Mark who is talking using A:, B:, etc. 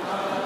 A: Uh,